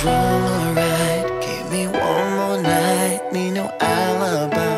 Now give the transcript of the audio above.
was wrong, alright. Give me one more night, need no alibi.